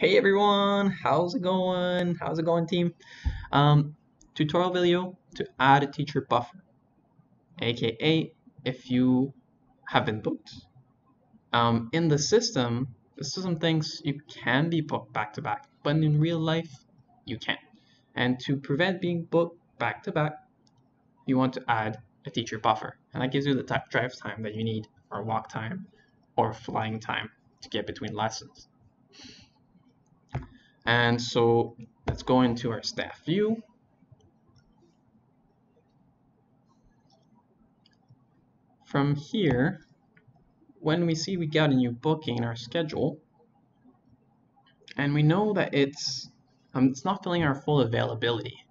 Hey everyone, how's it going? How's it going team? Um, tutorial video to add a teacher buffer, aka if you have been booked. Um, in the system, the system thinks you can be booked back to back, but in real life, you can't. And to prevent being booked back to back, you want to add a teacher buffer, and that gives you the drive time that you need, or walk time, or flying time to get between lessons. And so let's go into our staff view. From here, when we see we got a new booking in our schedule, and we know that it's um, it's not filling our full availability.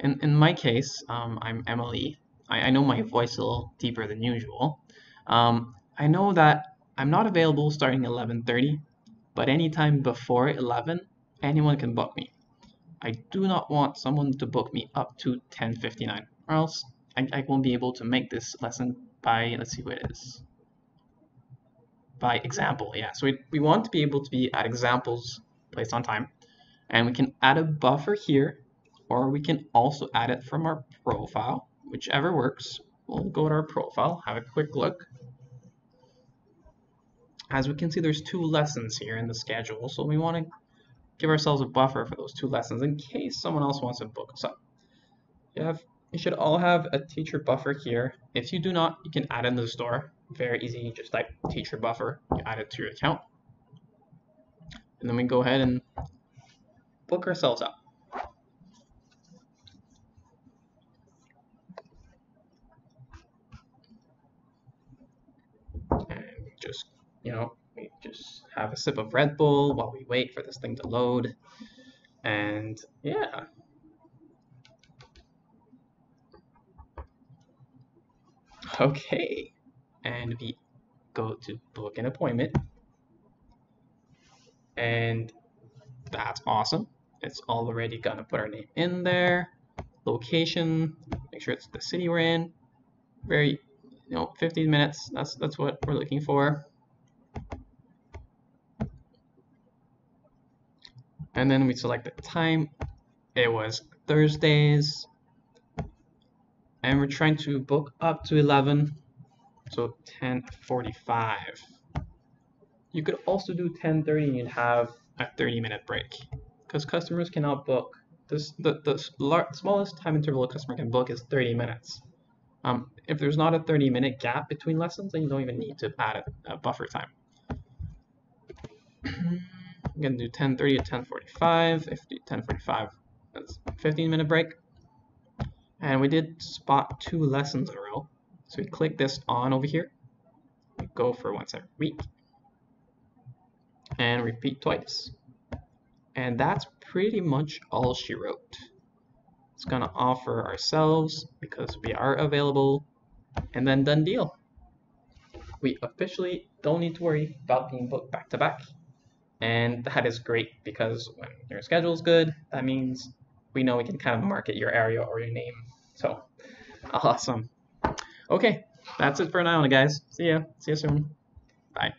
In, in my case, um, I'm Emily. I, I know my voice a little deeper than usual. Um, I know that I'm not available starting 11.30, but anytime before 11, anyone can book me. I do not want someone to book me up to 10.59 or else I, I won't be able to make this lesson by, let's see what it is, by example, yeah. So we, we want to be able to be at examples placed on time and we can add a buffer here or we can also add it from our profile, whichever works. We'll go to our profile, have a quick look. As we can see, there's two lessons here in the schedule, so we want to give ourselves a buffer for those two lessons in case someone else wants to book us up. You, have, you should all have a teacher buffer here. If you do not, you can add it in the store. Very easy, you just type teacher buffer, you add it to your account. And then we go ahead and book ourselves up. And just, you know, we just have a sip of Red Bull while we wait for this thing to load. And yeah. Okay. And we go to book an appointment. And that's awesome. It's already gonna put our name in there. Location, make sure it's the city we're in. Very, you know, 15 minutes. That's that's what we're looking for. And then we select the time. It was Thursdays. And we're trying to book up to 11 so 10:45 you could also do 10:30 and have a 30 minute break. Because customers cannot book. This the, the smallest time interval a customer can book is 30 minutes. Um, if there's not a 30 minute gap between lessons then you don't even need to add a, a buffer time I'm gonna do 10:30 to 10:45. If 10:45, that's 15 minute break. And we did spot two lessons in a row. So we click this on over here. We go for once every week. And repeat twice. And that's pretty much all she wrote. It's gonna offer ourselves because we are available and then done deal. We officially don't need to worry about being booked back to back. And that is great because when your schedule is good, that means we know we can kind of market your area or your name. So awesome. Okay, that's it for now, guys. See ya. See you soon. Bye.